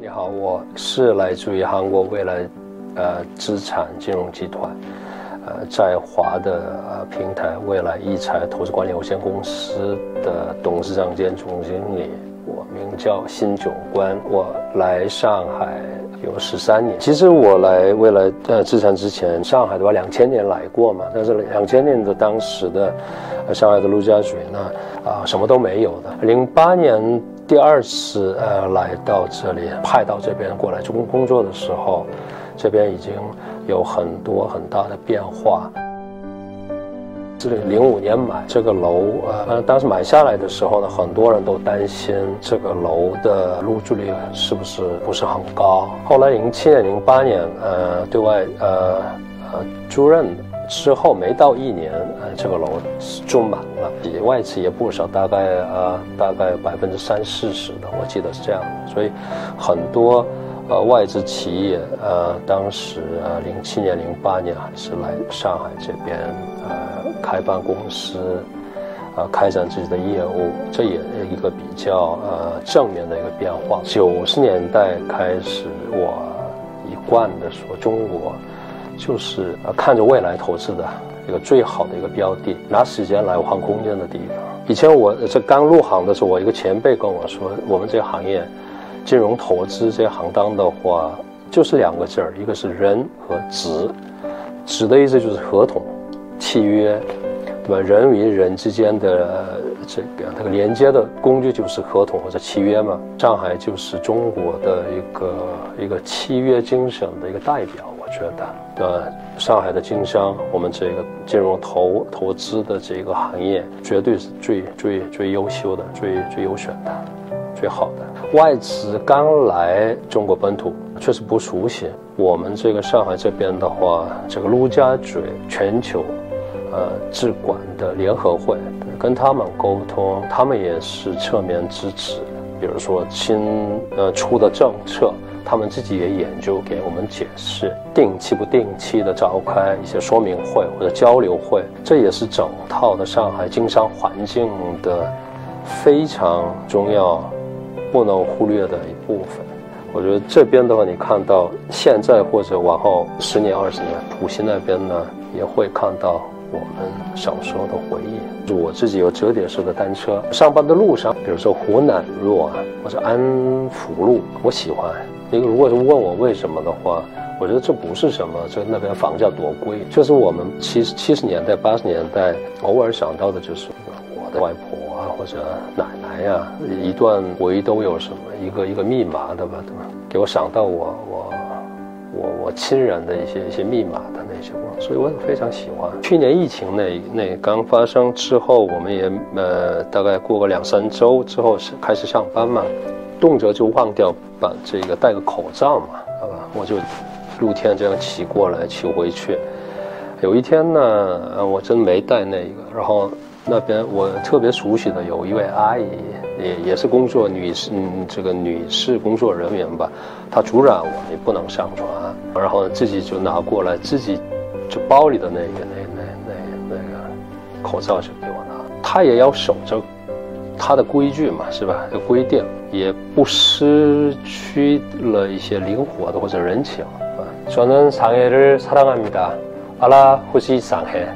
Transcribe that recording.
你好，我是来自于韩国未来呃资产金融集团，呃在华的呃平台未来一财投资管理有限公司的董事长兼总经理。我名叫辛炯官，我来上海有十三年。其实我来未来呃资产之前，上海的话两千年来过嘛，但是两千年的当时的上海的陆家嘴呢啊什么都没有的。零八年第二次呃来到这里，派到这边过来工工作的时候，这边已经有很多很大的变化。是零五年买这个楼，呃，当时买下来的时候呢，很多人都担心这个楼的入住率是不是不是很高。后来零七年、零八年，呃，对外呃呃租赁之后没到一年，呃，这个楼住满了，外资也不少，大概呃大概百分之三四十的，我记得是这样的。所以很多呃外资企业，呃，当时呃零七年、零八年还是来上海这边，呃。开办公司，啊，开展自己的业务，这也一个比较呃正面的一个变化。九十年代开始，我一贯的说，中国就是呃看着未来投资的一个最好的一个标的，拿时间来换空间的地方。以前我这刚入行的时候，我一个前辈跟我说，我们这个行业，金融投资这行当的话，就是两个字儿，一个是人和纸，纸的意思就是合同。契约，对吧？人与人之间的这个这个连接的工具就是合同或者契约嘛。上海就是中国的一个一个契约精神的一个代表，觉得，呃，上海的经商，我们这个金融投投资的这个行业，绝对是最最最优秀的、最最优选的、最好的。外资刚来中国本土，确实不熟悉。我们这个上海这边的话，这个陆家嘴全球。呃，资管的联合会跟他们沟通，他们也是侧面支持。比如说新呃出的政策，他们自己也研究给我们解释。定期不定期的召开一些说明会或者交流会，这也是整套的上海经商环境的非常重要、不能忽略的一部分。我觉得这边的话，你看到现在或者往后十年、二十年，浦西那边呢也会看到。我们小时候的回忆，我自己有折叠式的单车，上班的路上，比如说湖南路啊，或者安福路，我喜欢。你如果是问我为什么的话，我觉得这不是什么，这那边房价多贵，就是我们七七十年代、八十年代偶尔想到的就是我的外婆啊，或者奶奶呀，一段回忆都有什么一个一个密码的吧，对吧？给我想到我我。我我亲人的一些一些密码的所以我非常喜欢。去年疫情那那刚发生之后，我们也呃大概过个两三周之后是开始上班嘛，动辄就忘掉把这个戴个口罩嘛，好吧？我就露天这样骑过来骑回去。有一天呢，我真没带那个，然后。那边我特别熟悉的有一位阿姨，也也是工作女士，嗯，这个女士工作人员吧，她阻拦我，你不能上船，然后自己就拿过来，自己就包里的那个那那那那个口罩就给我拿，她也要守着她的规矩嘛，是吧？有规定，也不失去了一些灵活的或者人情啊。저는상해를사랑합니다알아호시상해